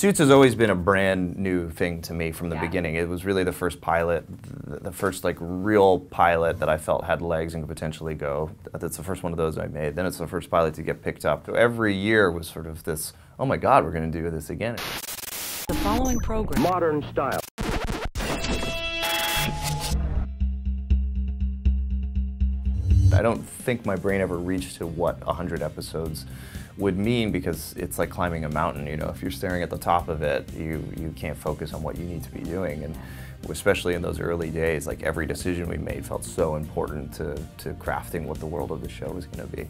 Suits has always been a brand new thing to me from the Yeah. beginning. It was really the first pilot, the first like real pilot that I felt had legs and could potentially go. That's the first one of those I made. Then it's the first pilot to get picked up. So every year was sort of this, oh my God, we're going to do this again. The following program Modern style. I don't think my brain ever reached to what 100 episodes would mean because it's like climbing a mountain, you know. If you're staring at the top of it, you, you can't focus on what you need to be doing. And especially in those early days, like every decision we made felt so important to, to crafting what the world of the show was going to be.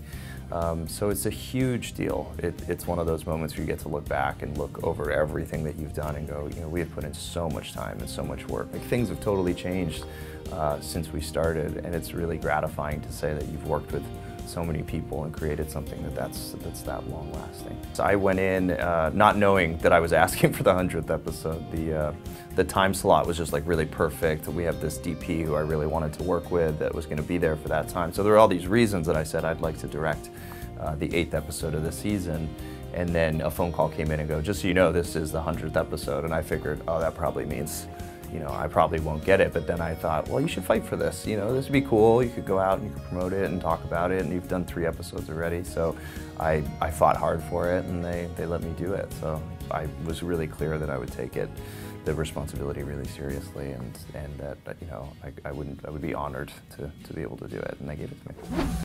Um, so it's a huge deal. It, it's one of those moments where you get to look back and look over everything that you've done and go, you know, we have put in so much time and so much work. Like things have totally changed uh, since we started, and it's really gratifying to say that you've worked with so many people and created something that that's, that's that long lasting. So I went in uh, not knowing that I was asking for the 100th episode. The, uh, the time slot was just like really perfect. We have this DP who I really wanted to work with that was going to be there for that time. So there were all these reasons that I said I'd like to direct uh, the eighth episode of the season. And then a phone call came in and go, just so you know, this is the 100th episode. And I figured, oh, that probably means you know, I probably won't get it, but then I thought, well, you should fight for this. You know, this would be cool. You could go out and you could promote it and talk about it, and you've done three episodes already. So I, I fought hard for it, and they, they let me do it. So I was really clear that I would take it, the responsibility really seriously, and, and that, you know, I, I, wouldn't, I would be honored to, to be able to do it, and they gave it to me.